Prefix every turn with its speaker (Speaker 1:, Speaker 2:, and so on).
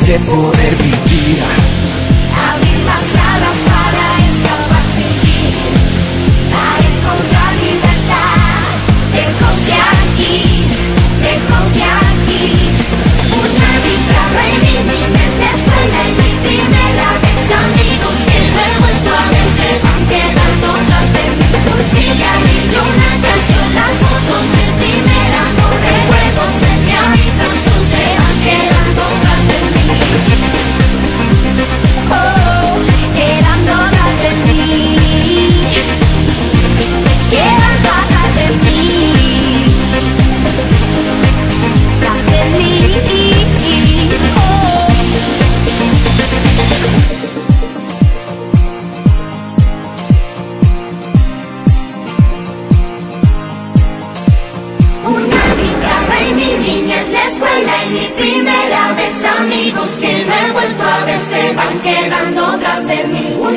Speaker 1: de poder vivir.
Speaker 2: Abrir las alas para escapar. baila y mi primera vez amigos que no he vuelto a ver se van quedando tras de mí. Un